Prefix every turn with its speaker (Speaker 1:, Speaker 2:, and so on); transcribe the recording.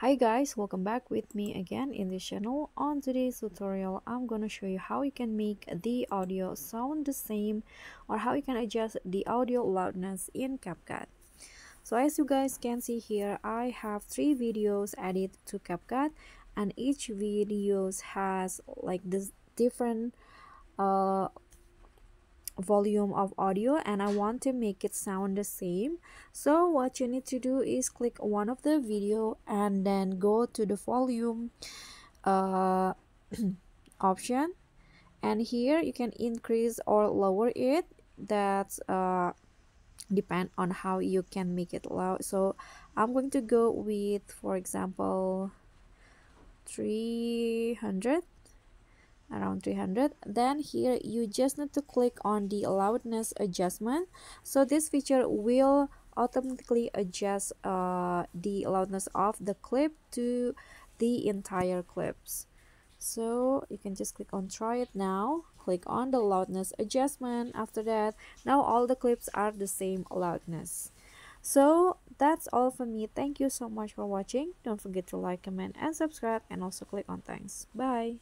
Speaker 1: Hi guys, welcome back with me again in this channel. On today's tutorial, I'm gonna show you how you can make the audio sound the same or how you can adjust the audio loudness in CapCut. So as you guys can see here, I have three videos added to CapCut and each videos has like this different uh volume of audio and I want to make it sound the same. So what you need to do is click one of the video and then go to the volume uh, option. And here you can increase or lower it. That's uh, depend on how you can make it loud so I'm going to go with for example 300 around 300 then here you just need to click on the loudness adjustment. So this feature will automatically adjust uh, the loudness of the clip to the entire clips. So you can just click on try it now click on the loudness adjustment. After that now all the clips are the same loudness. So that's all for me. Thank you so much for watching. Don't forget to like comment and subscribe and also click on thanks. Bye